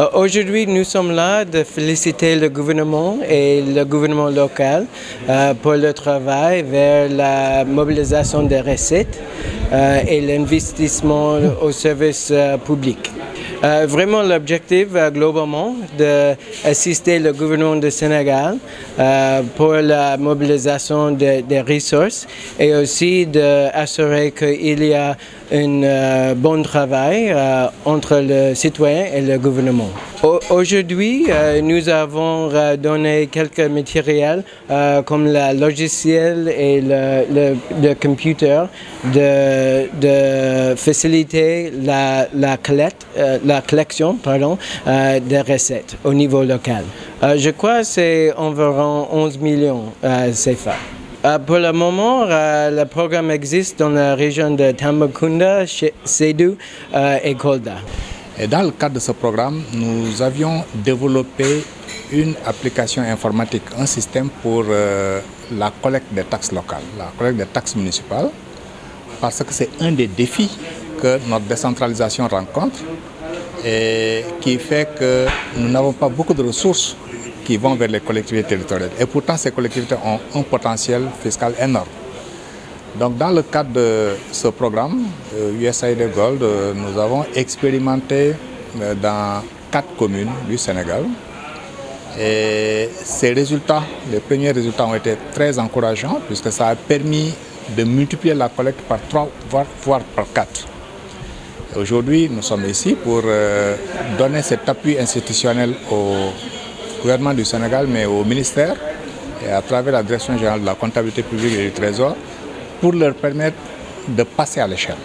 Euh, Aujourd'hui, nous sommes là de féliciter le gouvernement et le gouvernement local euh, pour le travail vers la mobilisation des recettes euh, et l'investissement au service public. Euh, vraiment l'objectif euh, globalement d'assister le gouvernement du Sénégal euh, pour la mobilisation de- des ressources et aussi d'assurer qu'il y a un euh, bon travail entre le citoyen et le gouvernement. Au- Aujourd'hui, euh, nous avons euh, donné quelques matériels euh, comme le logiciel et le, le, le computer de, de faciliter la, la, collecte, la collection pardon, des recettes au niveau local. Je crois que c'est environ 11 millions CFA. Pour le moment, le programme existe dans la région de Tambacounda, Sédou et Kolda. Et dans le cadre de ce programme, nous avions développé une application informatique, un système pour euh, la collecte des taxes locales, la collecte des taxes municipales, parce que c'est un des défis que notre décentralisation rencontre et qui fait que nous n'avons pas beaucoup de ressources qui vont vers les collectivités territoriales. Et pourtant, ces collectivités ont un potentiel fiscal énorme. Donc, dans le cadre de ce programme, euh, USAID Gold, euh, nous avons expérimenté euh, dans quatre communes du Sénégal. Et ces résultats, les premiers résultats ont été très encourageants puisque ça a permis de multiplier la collecte par trois, voire, par quatre. Aujourd'hui, nous sommes ici pour euh, donner cet appui institutionnel au gouvernement du Sénégal, mais au ministère et à travers la Direction générale de la comptabilité publique et du Trésor pour leur permettre de passer à l'échelle.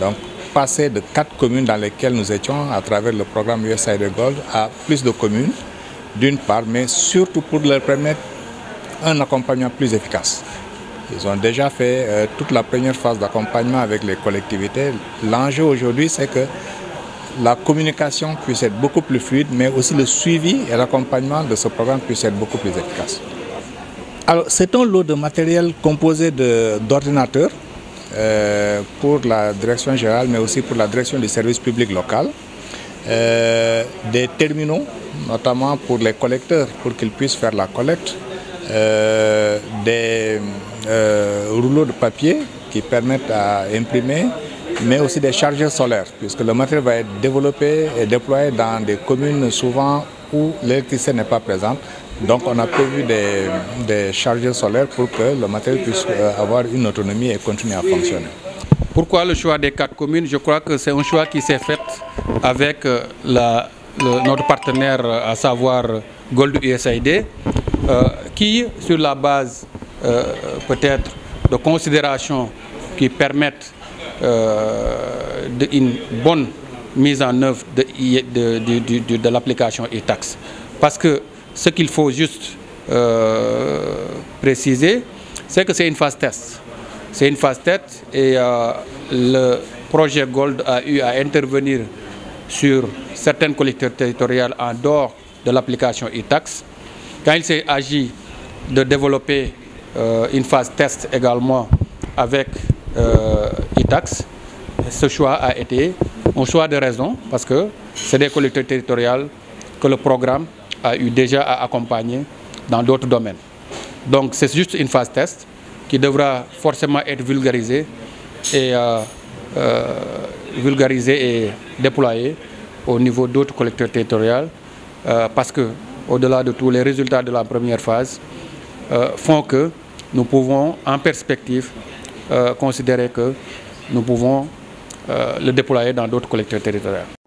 Donc, passer de quatre communes dans lesquelles nous étions à travers le programme USAID Gold à plus de communes, d'une part, mais surtout pour leur permettre un accompagnement plus efficace. Ils ont déjà fait euh, toute la première phase d'accompagnement avec les collectivités. L'enjeu aujourd'hui, c'est que la communication puisse être beaucoup plus fluide, mais aussi le suivi et l'accompagnement de ce programme puisse être beaucoup plus efficace. C'est un lot de matériel composé d'ordinateurs euh, pour la direction générale, mais aussi pour la direction du service public local. Euh, des terminaux, notamment pour les collecteurs, pour qu'ils puissent faire la collecte. Euh, des rouleaux de papier qui permettent à imprimer, mais aussi des chargeurs solaires, puisque le matériel va être développé et déployé dans des communes souvent où l'électricité n'est pas présente. Donc on a prévu des, des chargeurs solaires pour que le matériel puisse euh, avoir une autonomie et continuer à fonctionner. Pourquoi le choix des quatre communes? Je crois que c'est un choix qui s'est fait avec euh, notre partenaire, à savoir Gold USAID, euh, qui, sur la base peut-être de considérations qui permettent une bonne mise en œuvre de, de- de- de- l'application e-tax. Parce que ce qu'il faut juste euh, préciser, c'est que c'est une phase test. C'est une phase test et euh, le projet Gold a eu à intervenir sur certaines collectivités territoriales en dehors de l'application e-tax. Quand il s'est agi de développer euh, une phase test également avec e-tax, ce choix a été un choix de raison parce que c'est des collectivités territoriales que le programme a eu déjà à accompagner dans d'autres domaines. Donc c'est juste une phase test qui devra forcément être vulgarisée et euh, euh, et déployée au niveau d'autres collectivités territoriales euh, parce que au-delà de tous les résultats de la première phase font que nous pouvons en perspective considérer que nous pouvons le déployer dans d'autres collectivités territoriales.